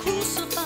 crucified.